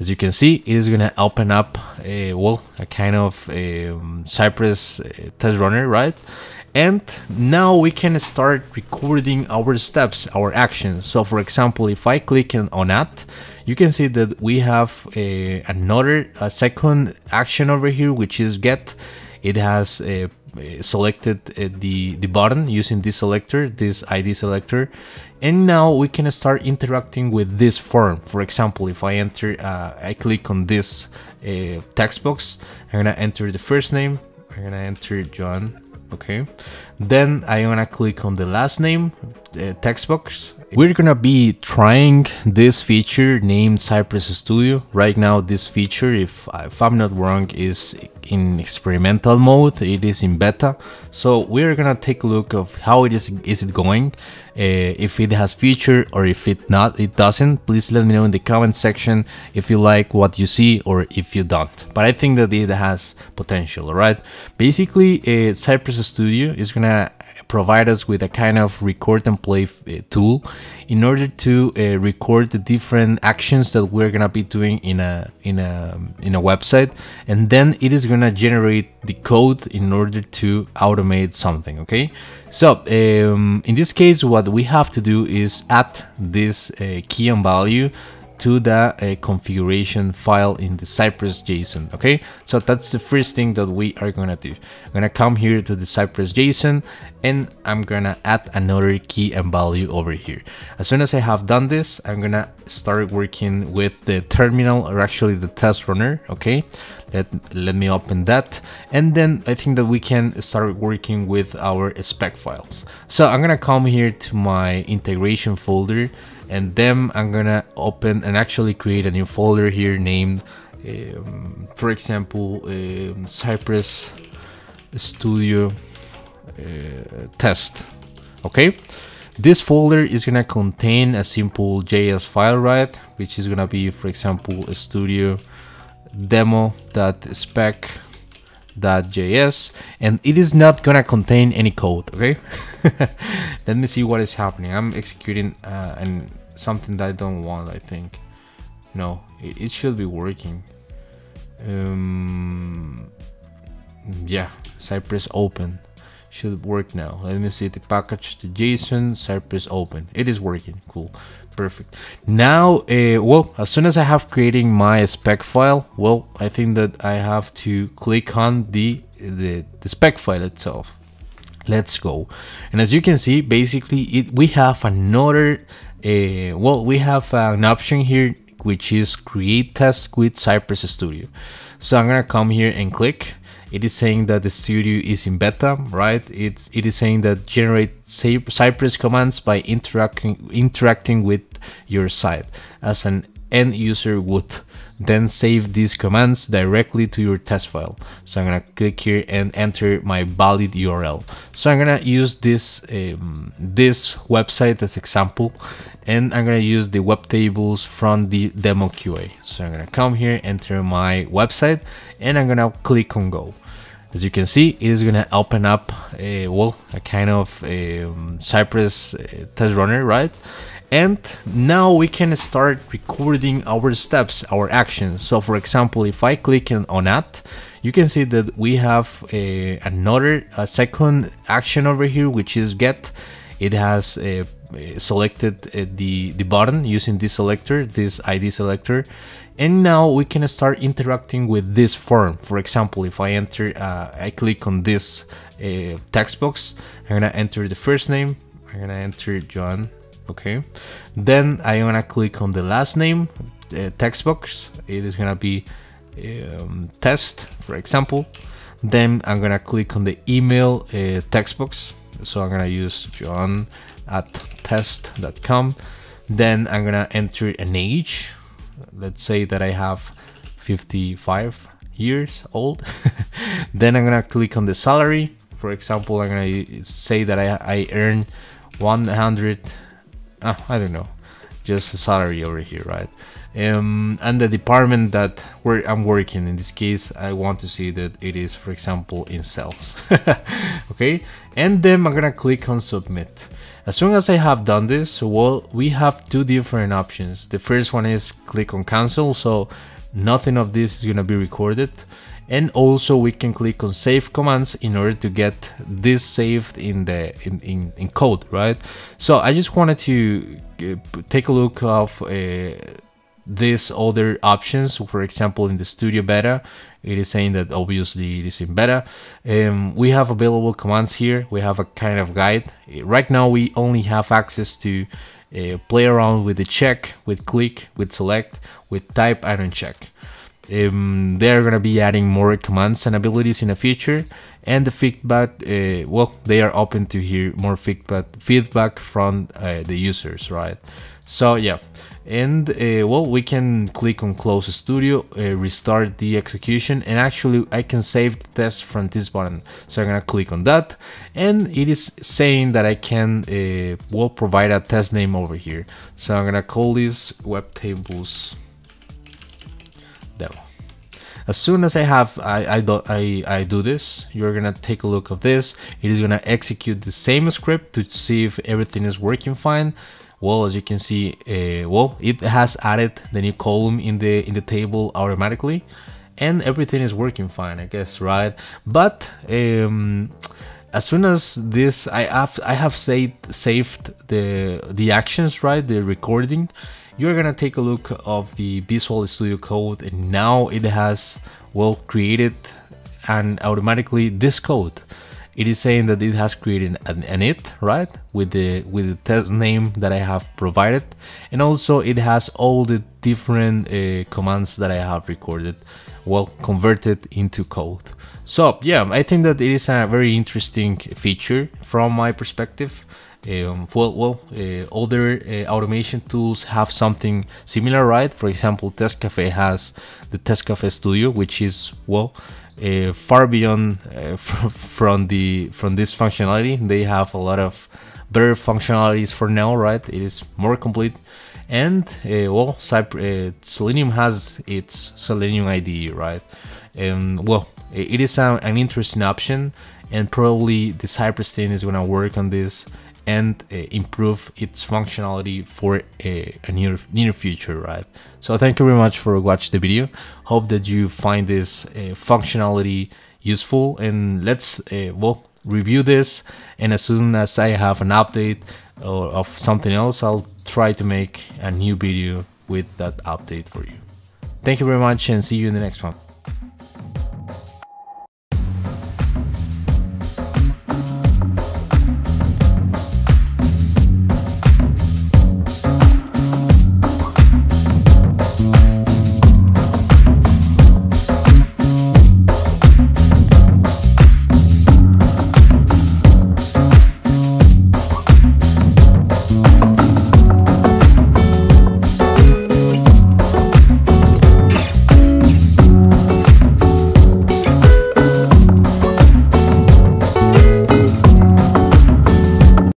As you can see, it is going to open up a, well, a kind of um, Cypress uh, test runner, right? And now we can start recording our steps, our actions. So for example, if I click on that, you can see that we have a, another, a second action over here, which is get. It has a selected uh, the, the button using this selector, this ID selector. And now we can start interacting with this form. For example, if I enter, uh, I click on this uh, text box, I'm gonna enter the first name, I'm gonna enter John, okay. Then I'm gonna click on the last name, uh, text box. We're gonna be trying this feature named Cypress Studio. Right now, this feature, if, if I'm not wrong, is in experimental mode. It is in beta. So we're gonna take a look of how it is is it going. Uh, if it has feature or if it not it doesn't please let me know in the comment section if you like what you see or if you don't. But i think that it has potential right? Basically uh, cypress studio is gonna provide us with a kind of record and play uh, tool in order to uh, record the different actions that we're gonna be doing in a in a in a website. And then it is gonna generate the code in order to automate something okay? So um, in this case what we have to do is add this uh, key and value to the uh, configuration file in the Cypress JSON. Okay, so that's the first thing that we are gonna do. I'm gonna come here to the Cypress JSON and I'm gonna add another key and value over here. As soon as I have done this, I'm gonna start working with the terminal or actually the test runner. Okay, let, let me open that and then I think that we can start working with our spec files. So I'm gonna come here to my integration folder and then I'm gonna open and actually create a new folder here named um, for example um, Cypress Studio uh, test. Okay? This folder is gonna contain a simple JS file right? Which is gonna be for example a studio demo.spec .js and it is not gonna contain any code okay? Let me see what is happening. I'm executing uh, and something that i don't want i think. No it, it should be working. Um yeah cypress open should work now. Let me see the package the json cypress open. It is working. Cool. Perfect. Now uh, well as soon as i have creating my spec file well i think that i have to click on the the, the spec file itself. Let's go. And as you can see basically it we have another uh, well we have an option here which is create test with cypress studio. So i'm gonna come here and click it is saying that the studio is in beta, right? It's it is saying that generate Cypress commands by interacting interacting with your site as an end user would. Then save these commands directly to your test file. So I'm gonna click here and enter my valid URL. So I'm gonna use this um, this website as example, and I'm gonna use the web tables from the demo QA. So I'm gonna come here, enter my website, and I'm gonna click on go. As you can see, it is gonna open up a well, a kind of a, um, Cypress uh, test runner, right? And now we can start recording our steps, our actions. So for example, if I click on that, you can see that we have a, another, a second action over here, which is get. It has a, a selected uh, the, the button using this selector, this ID selector. And now we can start interacting with this form. For example, if I enter, uh, I click on this uh, text box, I'm gonna enter the first name, I'm gonna enter John, okay. Then i'm gonna click on the last name uh, text box. It is gonna be um, test for example. Then i'm gonna click on the email uh, text box. So i'm gonna use john at test.com then i'm gonna enter an age. Let's say that i have 55 years old. Then i'm gonna click on the salary. For example i'm gonna say that i, I earn 100 uh, I don't know, just a salary over here, right? Um, and the department that where I'm working in this case, I want to see that it is, for example, in sales. okay, and then I'm gonna click on submit. as soon as I have done this, well, we have two different options. The first one is click on cancel, so nothing of this is gonna be recorded. And also we can click on save commands in order to get this saved in the in, in, in code, right? So I just wanted to uh, take a look of uh, these other options. For example in the studio beta it is saying that obviously it is in beta. Um, we have available commands here. We have a kind of guide. Right now we only have access to uh, play around with the check with click with select with type and uncheck um, they're gonna be adding more commands and abilities in the future. And the feedback uh, well they are open to hear more feedback feedback from uh, the users right? So yeah. And uh, well we can click on close studio uh, restart the execution. And actually I can save the test from this button. So I'm gonna click on that. And it is saying that I can uh, well provide a test name over here. So I'm gonna call this web tables demo as soon as I have I, I, do, I, I do this you're gonna take a look of this. It is gonna execute the same script to see if everything is working fine. Well as you can see uh, well it has added the new column in the in the table automatically and everything is working fine I guess right? But um, as soon as this I have I have saved saved the the actions right the recording you're gonna take a look of the Visual Studio Code and now it has well created and automatically this code. It is saying that it has created an, it right with the with the test name that I have provided and also it has all the different uh, commands that I have recorded well converted into code. So yeah I think that it is a very interesting feature from my perspective um, well, well uh, other uh, automation tools have something similar, right? For example, Testcafe has the Testcafe Studio, which is well uh, far beyond uh, from the from this functionality. They have a lot of better functionalities for now, right? It is more complete, and uh, well, Cypr uh, Selenium has its Selenium IDE, right? And well, it is a, an interesting option, and probably the Cypress team is gonna work on this and uh, improve its functionality for a, a, near near future right? So thank you very much for watching the video. Hope that you find this uh, functionality useful and let's uh, well review this. And as soon as i have an update or of something else i'll try to make a new video with that update for you. Thank you very much and see you in the next one